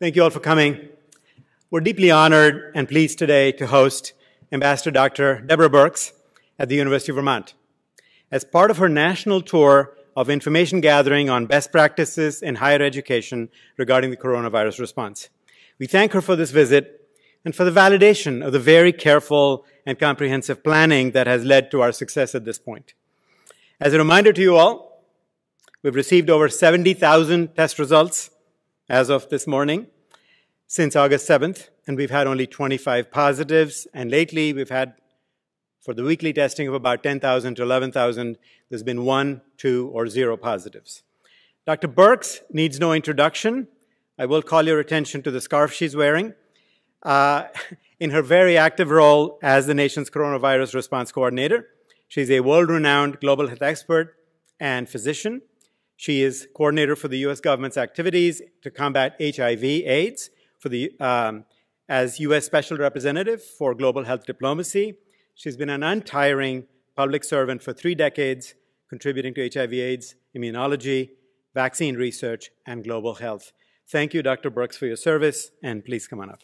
Thank you all for coming. We're deeply honored and pleased today to host Ambassador Dr. Deborah Birx at the University of Vermont. As part of her national tour of information gathering on best practices in higher education regarding the coronavirus response, we thank her for this visit and for the validation of the very careful and comprehensive planning that has led to our success at this point. As a reminder to you all, we've received over 70,000 test results as of this morning since August 7th, and we've had only 25 positives. And lately, we've had, for the weekly testing of about 10,000 to 11,000, there's been one, two, or zero positives. Dr. Birx needs no introduction. I will call your attention to the scarf she's wearing. Uh, in her very active role as the nation's coronavirus response coordinator, she's a world renowned global health expert and physician. She is coordinator for the U.S. government's activities to combat HIV/AIDS for the um, as U.S. Special Representative for Global Health Diplomacy. She's been an untiring public servant for three decades, contributing to HIV/AIDS immunology, vaccine research, and global health. Thank you, Dr. Birx, for your service, and please come on up.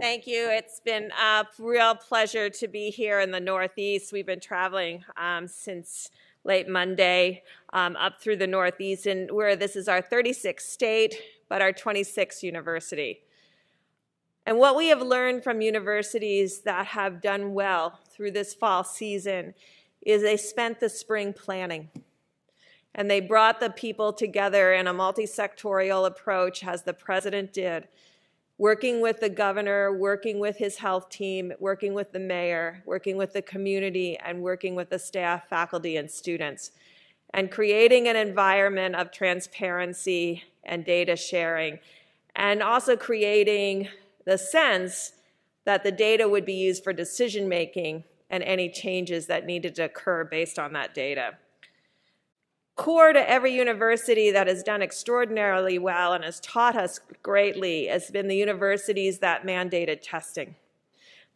Thank you. It's been a real pleasure to be here in the Northeast. We've been traveling um, since late Monday um, up through the Northeast, and where this is our 36th state, but our 26th university. And what we have learned from universities that have done well through this fall season is they spent the spring planning. And they brought the people together in a multi-sectorial approach, as the president did, working with the governor, working with his health team, working with the mayor, working with the community, and working with the staff, faculty, and students, and creating an environment of transparency and data sharing, and also creating the sense that the data would be used for decision making and any changes that needed to occur based on that data core to every university that has done extraordinarily well and has taught us greatly has been the universities that mandated testing.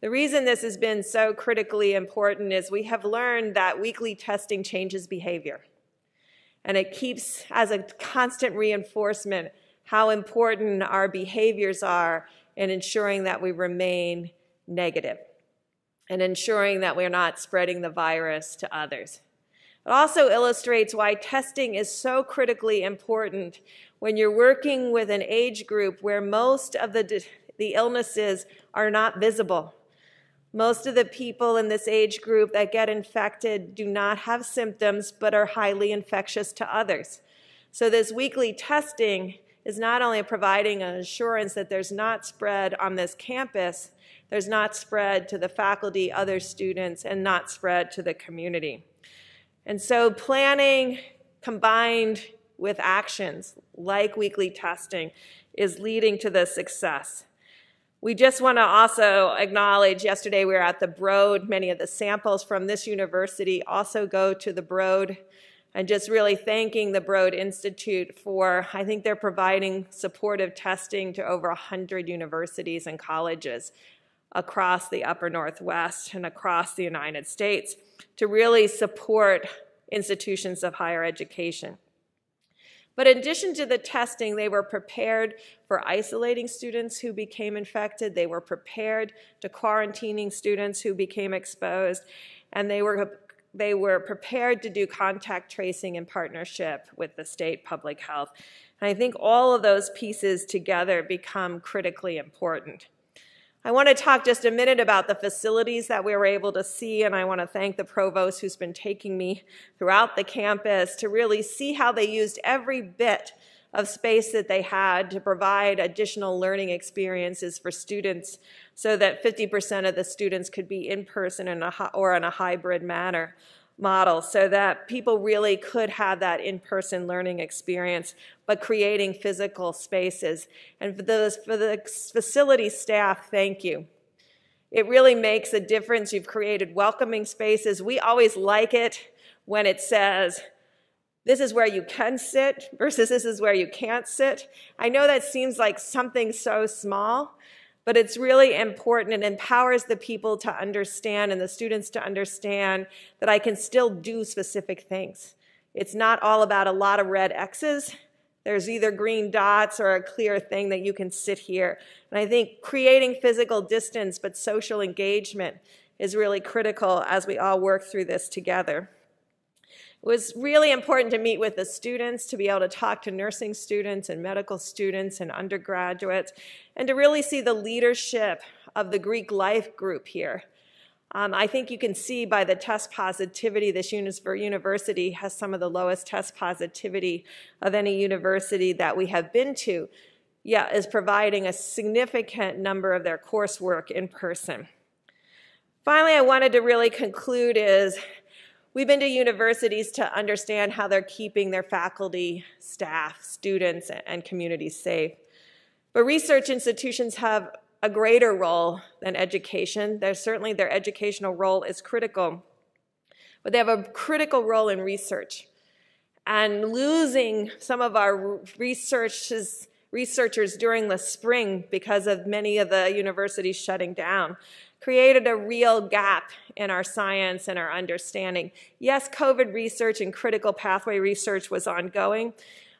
The reason this has been so critically important is we have learned that weekly testing changes behavior. And it keeps, as a constant reinforcement, how important our behaviors are in ensuring that we remain negative and ensuring that we're not spreading the virus to others. It also illustrates why testing is so critically important when you're working with an age group where most of the, the illnesses are not visible. Most of the people in this age group that get infected do not have symptoms but are highly infectious to others. So this weekly testing is not only providing an assurance that there's not spread on this campus, there's not spread to the faculty, other students, and not spread to the community. And so planning combined with actions like weekly testing is leading to this success. We just want to also acknowledge yesterday we were at the Broad. Many of the samples from this university also go to the Broad. And just really thanking the Broad Institute for, I think they're providing supportive testing to over 100 universities and colleges across the upper Northwest and across the United States to really support institutions of higher education. But in addition to the testing, they were prepared for isolating students who became infected. They were prepared to quarantining students who became exposed. And they were, they were prepared to do contact tracing in partnership with the state public health. And I think all of those pieces together become critically important. I want to talk just a minute about the facilities that we were able to see, and I want to thank the provost who's been taking me throughout the campus to really see how they used every bit of space that they had to provide additional learning experiences for students so that 50% of the students could be in person in a, or in a hybrid manner model so that people really could have that in-person learning experience, but creating physical spaces. And for, for the facility staff, thank you. It really makes a difference. You've created welcoming spaces. We always like it when it says, this is where you can sit versus this is where you can't sit. I know that seems like something so small, but it's really important and empowers the people to understand and the students to understand that I can still do specific things. It's not all about a lot of red X's. There's either green dots or a clear thing that you can sit here. And I think creating physical distance but social engagement is really critical as we all work through this together. It was really important to meet with the students, to be able to talk to nursing students and medical students and undergraduates, and to really see the leadership of the Greek life group here. Um, I think you can see by the test positivity, this university has some of the lowest test positivity of any university that we have been to, yet is providing a significant number of their coursework in person. Finally, I wanted to really conclude is we've been to universities to understand how they're keeping their faculty, staff, students, and communities safe. But research institutions have a greater role than education. There's certainly their educational role is critical, but they have a critical role in research. And losing some of our researchers, researchers during the spring because of many of the universities shutting down created a real gap in our science and our understanding. Yes, COVID research and critical pathway research was ongoing,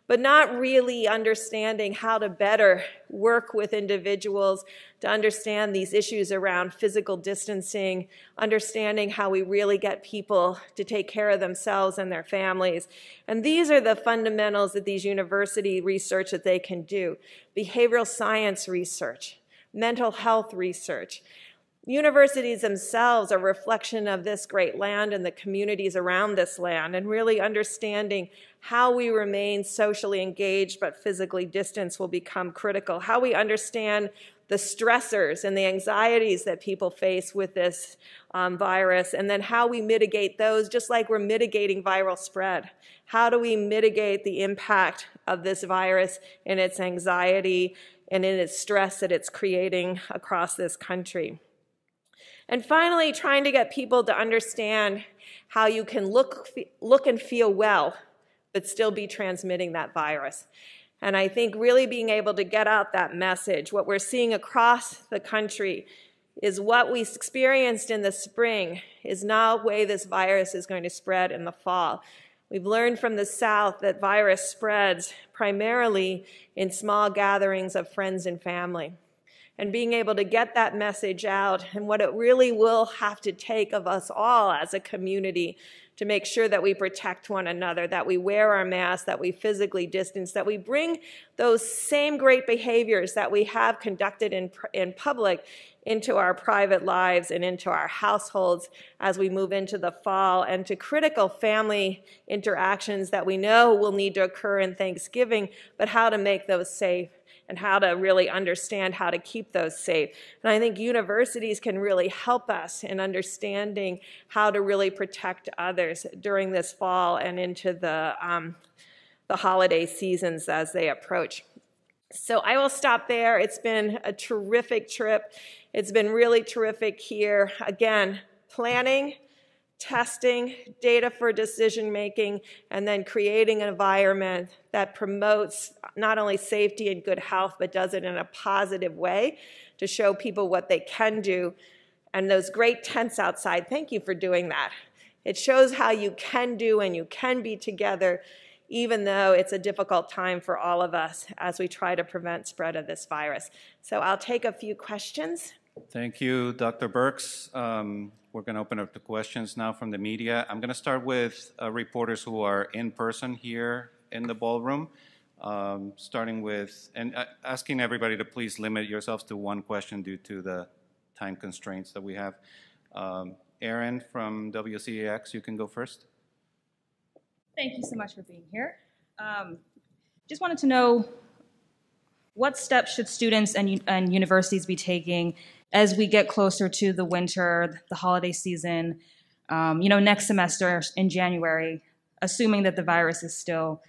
but not really understanding how to better work with individuals to understand these issues around physical distancing, understanding how we really get people to take care of themselves and their families. And these are the fundamentals that these university research that they can do. Behavioral science research, mental health research, Universities themselves are a reflection of this great land and the communities around this land, and really understanding how we remain socially engaged but physically distanced will become critical. How we understand the stressors and the anxieties that people face with this um, virus, and then how we mitigate those, just like we're mitigating viral spread. How do we mitigate the impact of this virus and its anxiety and in its stress that it's creating across this country? And finally, trying to get people to understand how you can look, look and feel well, but still be transmitting that virus. And I think really being able to get out that message, what we're seeing across the country is what we experienced in the spring is not a way this virus is going to spread in the fall. We've learned from the South that virus spreads primarily in small gatherings of friends and family and being able to get that message out and what it really will have to take of us all as a community to make sure that we protect one another, that we wear our masks, that we physically distance, that we bring those same great behaviors that we have conducted in, in public into our private lives and into our households as we move into the fall and to critical family interactions that we know will need to occur in Thanksgiving, but how to make those safe and how to really understand how to keep those safe. And I think universities can really help us in understanding how to really protect others during this fall and into the, um, the holiday seasons as they approach. So I will stop there. It's been a terrific trip. It's been really terrific here. Again, planning testing, data for decision making, and then creating an environment that promotes not only safety and good health, but does it in a positive way to show people what they can do. And those great tents outside, thank you for doing that. It shows how you can do and you can be together, even though it's a difficult time for all of us as we try to prevent spread of this virus. So I'll take a few questions. Thank you, Dr. Birx. Um, we're going to open up to questions now from the media. I'm going to start with uh, reporters who are in person here in the ballroom, um, starting with, and uh, asking everybody to please limit yourselves to one question due to the time constraints that we have. Um, Erin from WCAX, you can go first. Thank you so much for being here. Um, just wanted to know what steps should students and, and universities be taking as we get closer to the winter, the holiday season, um, you know, next semester in January, assuming that the virus is still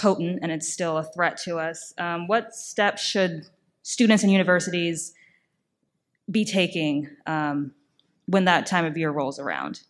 potent and it's still a threat to us, um, what steps should students and universities be taking um, when that time of year rolls around?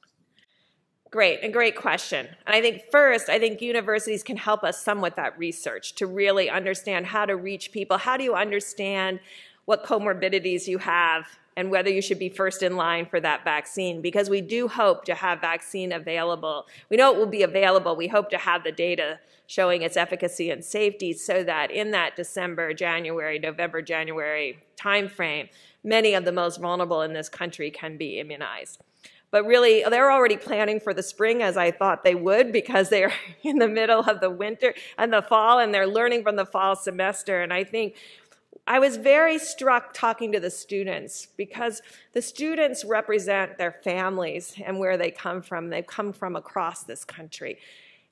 Great, a great question. And I think first, I think universities can help us some with that research to really understand how to reach people. How do you understand what comorbidities you have and whether you should be first in line for that vaccine because we do hope to have vaccine available. We know it will be available. We hope to have the data showing its efficacy and safety so that in that December, January, November, January timeframe, many of the most vulnerable in this country can be immunized. But really, they're already planning for the spring as I thought they would because they're in the middle of the winter and the fall and they're learning from the fall semester. And I think I was very struck talking to the students because the students represent their families and where they come from. They've come from across this country.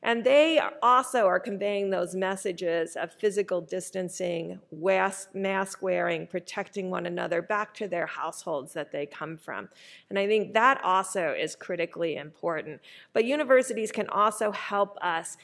And they also are conveying those messages of physical distancing, mask wearing, protecting one another back to their households that they come from. And I think that also is critically important. But universities can also help us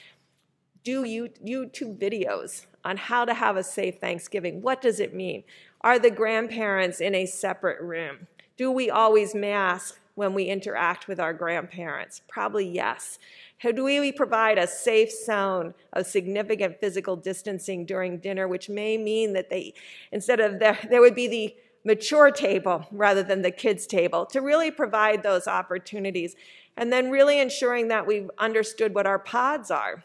do YouTube videos on how to have a safe Thanksgiving. What does it mean? Are the grandparents in a separate room? Do we always mask when we interact with our grandparents? Probably yes. How do we provide a safe zone of significant physical distancing during dinner, which may mean that they, instead of there, there would be the mature table rather than the kids' table to really provide those opportunities. And then really ensuring that we've understood what our pods are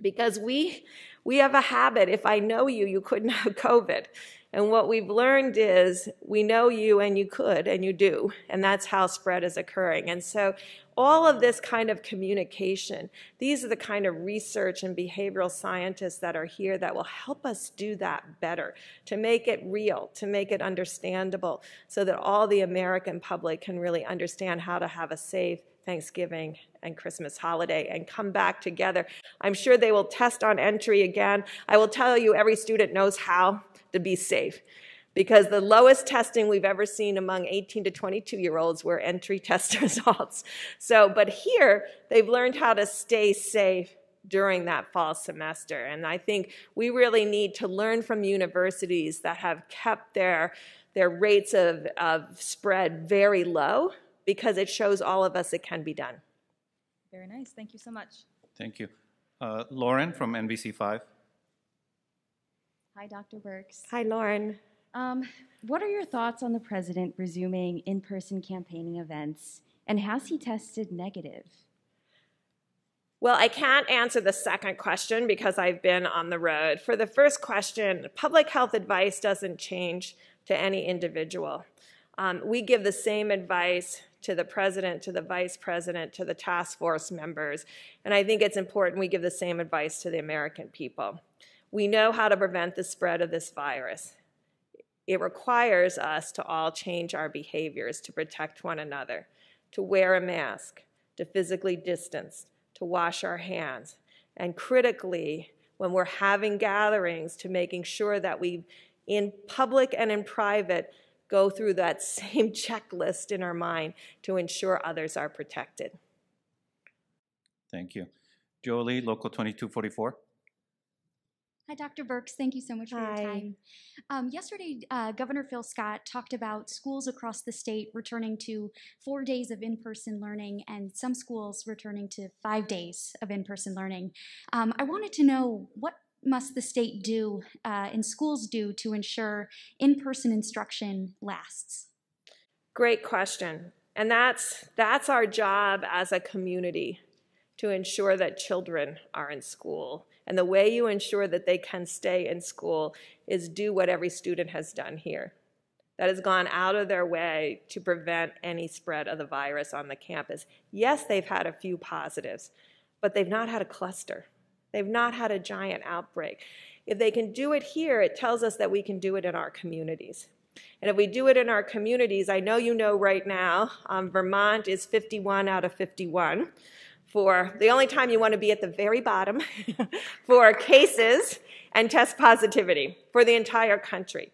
because we we have a habit if i know you you couldn't have covid. And what we've learned is we know you and you could and you do. And that's how spread is occurring. And so all of this kind of communication these are the kind of research and behavioral scientists that are here that will help us do that better to make it real to make it understandable so that all the american public can really understand how to have a safe Thanksgiving and Christmas holiday and come back together. I'm sure they will test on entry again. I will tell you, every student knows how to be safe because the lowest testing we've ever seen among 18 to 22 year olds were entry test results. So, but here they've learned how to stay safe during that fall semester. And I think we really need to learn from universities that have kept their, their rates of, of spread very low because it shows all of us it can be done. Very nice. Thank you so much. Thank you. Uh, Lauren from NBC5. Hi, Dr. Birx. Hi, Lauren. Um, what are your thoughts on the president resuming in person campaigning events, and has he tested negative? Well, I can't answer the second question because I've been on the road. For the first question, public health advice doesn't change to any individual. Um, we give the same advice to the president, to the vice president, to the task force members. And I think it's important we give the same advice to the American people. We know how to prevent the spread of this virus. It requires us to all change our behaviors to protect one another, to wear a mask, to physically distance, to wash our hands, and critically, when we're having gatherings, to making sure that we, in public and in private, go through that same checklist in our mind to ensure others are protected. Thank you. Jolie, Local 2244. Hi, Dr. Birx. Thank you so much for Hi. your time. Um, yesterday, uh, Governor Phil Scott talked about schools across the state returning to four days of in person learning and some schools returning to five days of in person learning. Um, I wanted to know what must the state do uh, and schools do to ensure in-person instruction lasts? Great question. And that's, that's our job as a community to ensure that children are in school. And the way you ensure that they can stay in school is do what every student has done here. That has gone out of their way to prevent any spread of the virus on the campus. Yes, they've had a few positives, but they've not had a cluster. They've not had a giant outbreak. If they can do it here, it tells us that we can do it in our communities. And if we do it in our communities, I know you know right now, um, Vermont is 51 out of 51 for the only time you want to be at the very bottom for cases and test positivity for the entire country.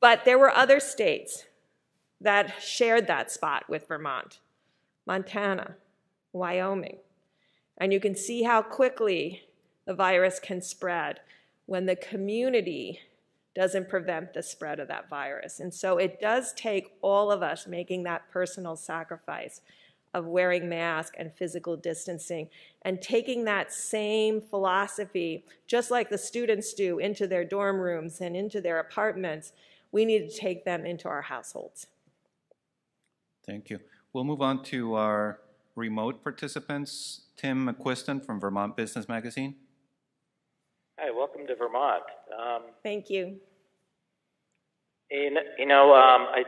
But there were other states that shared that spot with Vermont Montana, Wyoming, and you can see how quickly the virus can spread when the community doesn't prevent the spread of that virus. And so it does take all of us making that personal sacrifice of wearing masks and physical distancing and taking that same philosophy, just like the students do, into their dorm rooms and into their apartments. we need to take them into our households. Thank you. We'll move on to our remote participants. Tim McQuiston from Vermont Business Magazine. Hi, welcome to Vermont. Um, Thank you. you know, um, I,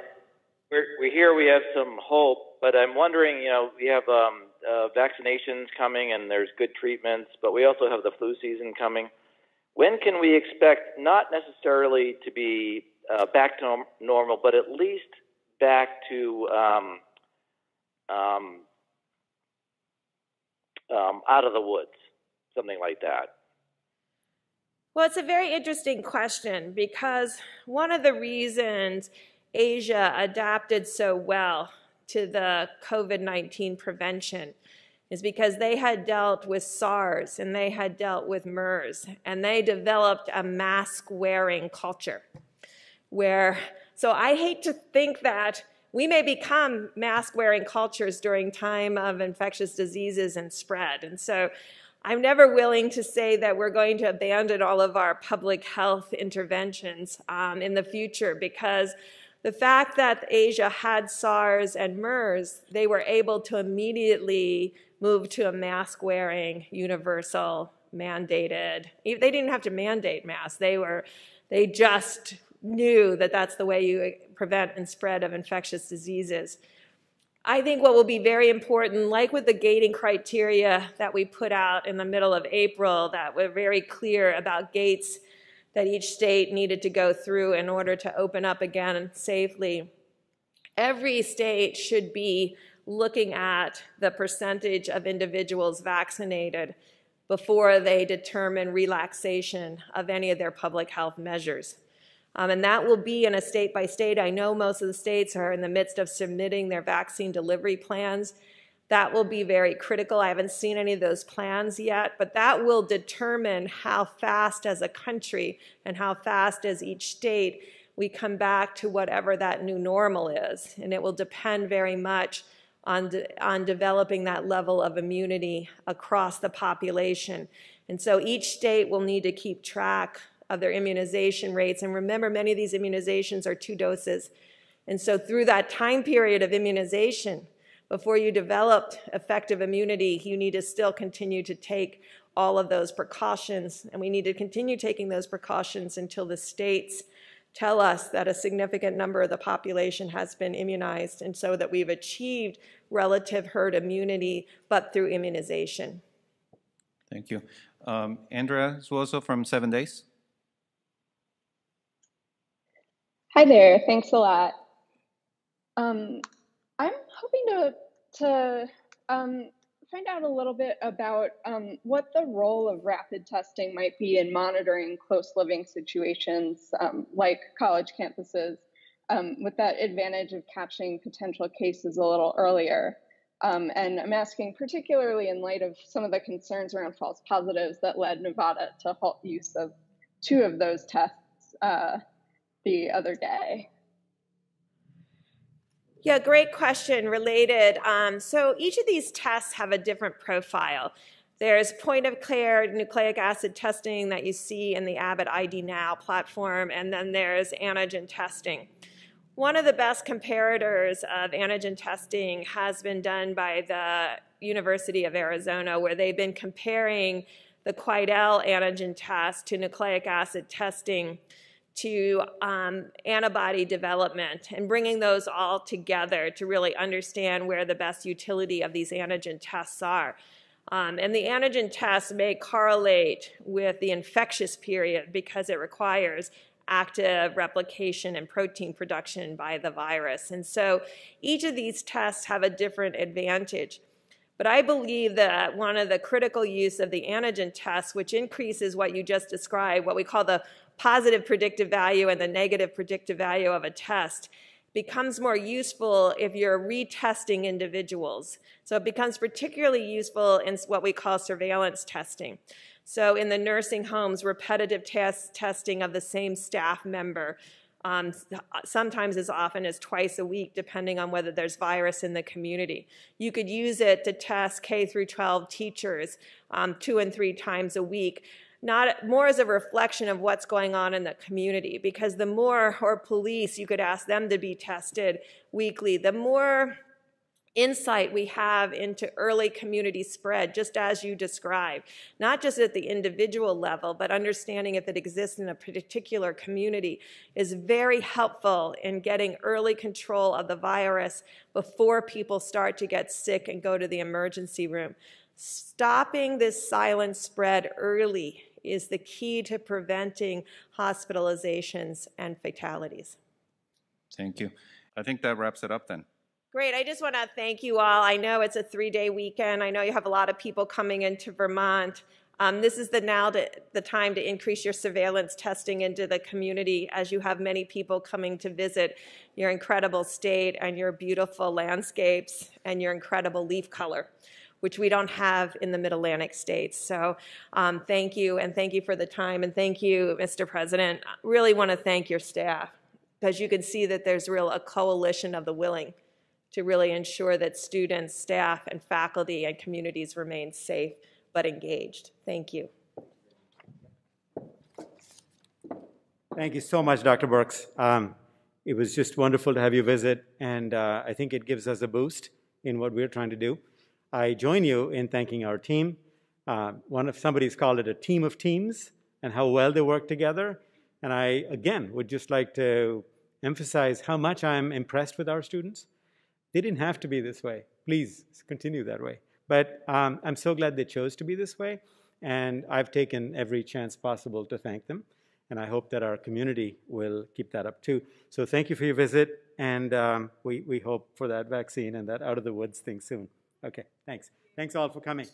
we're, we're here, we have some hope, but I'm wondering, you know, we have um, uh, vaccinations coming and there's good treatments, but we also have the flu season coming. When can we expect, not necessarily to be uh, back to normal, but at least back to um, um, um, out of the woods, something like that? Well, it's a very interesting question because one of the reasons Asia adapted so well to the COVID 19 prevention is because they had dealt with SARS and they had dealt with MERS and they developed a mask wearing culture where, so I hate to think that we may become mask wearing cultures during time of infectious diseases and spread. And so I'm never willing to say that we're going to abandon all of our public health interventions um, in the future because the fact that Asia had SARS and MERS, they were able to immediately move to a mask wearing, universal, mandated. They didn't have to mandate masks. They were, they just knew that that's the way you eh, prevent and spread of infectious diseases. I think what will be very important, like with the gating criteria that we put out in the middle of April, that were very clear about gates that each state needed to go through in order to open up again safely. Every state should be looking at the percentage of individuals vaccinated before they determine relaxation of any of their public health measures. Um, and that will be in a state by state. I know most of the states are in the midst of submitting their vaccine delivery plans. That will be very critical. I haven't seen any of those plans yet, but that will determine how fast as a country and how fast as each state we come back to whatever that new normal is. And it will depend very much on, de on developing that level of immunity across the population. And so each state will need to keep track of their immunization rates. And remember, many of these immunizations are two doses. And so through that time period of immunization, before you developed effective immunity, you need to still continue to take all of those precautions. And we need to continue taking those precautions until the states tell us that a significant number of the population has been immunized and so that we've achieved relative herd immunity, but through immunization. Thank you. Um, Andrea Suozzo from Seven Days. Hi there. Thanks a lot. Um, I'm hoping to to um, find out a little bit about um, what the role of rapid testing might be in monitoring close living situations um, like college campuses, um, with that advantage of catching potential cases a little earlier. Um, and I'm asking particularly in light of some of the concerns around false positives that led Nevada to halt use of two of those tests uh, the other day. Yeah, great question related. Um, so each of these tests have a different profile. There's point of care nucleic acid testing that you see in the Abbott ID Now platform, and then there's antigen testing. One of the best comparators of antigen testing has been done by the University of Arizona, where they've been comparing the Quidel antigen test to nucleic acid testing to um, antibody development and bringing those all together to really understand where the best utility of these antigen tests are. Um, and the antigen tests may correlate with the infectious period because it requires active replication and protein production by the virus. And so each of these tests have a different advantage. But I believe that one of the critical use of the antigen test, which increases what you just described, what we call the positive predictive value and the negative predictive value of a test becomes more useful if you're retesting individuals. So it becomes particularly useful in what we call surveillance testing. So in the nursing homes, repetitive test, testing of the same staff member, um, sometimes as often as twice a week, depending on whether there's virus in the community. You could use it to test K through 12 teachers um, two and three times a week not more as a reflection of what's going on in the community because the more or police you could ask them to be tested weekly the more insight we have into early community spread, just as you described, not just at the individual level, but understanding if it exists in a particular community is very helpful in getting early control of the virus before people start to get sick and go to the emergency room. Stopping this silent spread early is the key to preventing hospitalizations and fatalities. Thank you. I think that wraps it up then. Great. I just want to thank you all. I know it's a three day weekend. I know you have a lot of people coming into Vermont. Um, this is the now to, the time to increase your surveillance testing into the community as you have many people coming to visit your incredible state and your beautiful landscapes and your incredible leaf color which we don't have in the mid-Atlantic states. So um, thank you, and thank you for the time, and thank you, Mr. President. I really want to thank your staff, because you can see that there's real a coalition of the willing to really ensure that students, staff, and faculty and communities remain safe but engaged. Thank you. Thank you so much, Dr. Birx. Um, it was just wonderful to have you visit, and uh, I think it gives us a boost in what we're trying to do. I join you in thanking our team. Uh, one of somebody's called it a team of teams, and how well they work together. And I again would just like to emphasize how much I'm impressed with our students. They didn't have to be this way. Please continue that way. But um, I'm so glad they chose to be this way, and I've taken every chance possible to thank them. And I hope that our community will keep that up too. So thank you for your visit, and um, we, we hope for that vaccine and that out of the woods thing soon. Okay, thanks. Thanks all for coming.